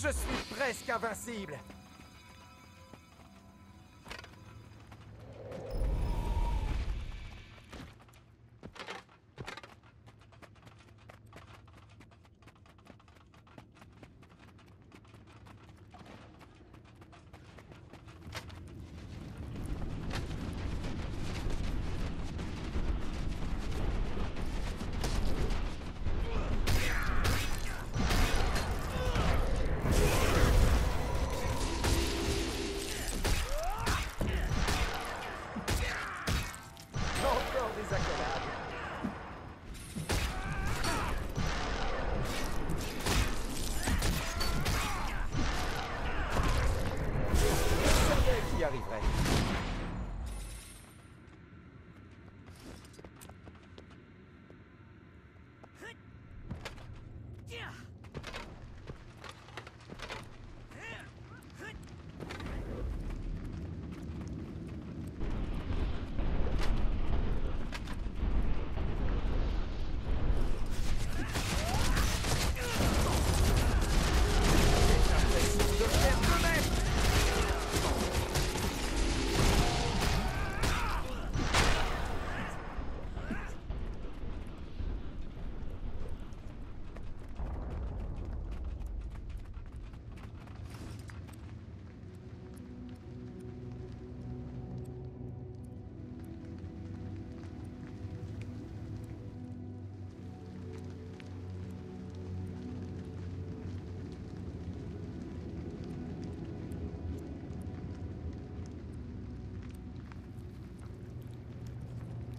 Je suis presque invincible arriverait.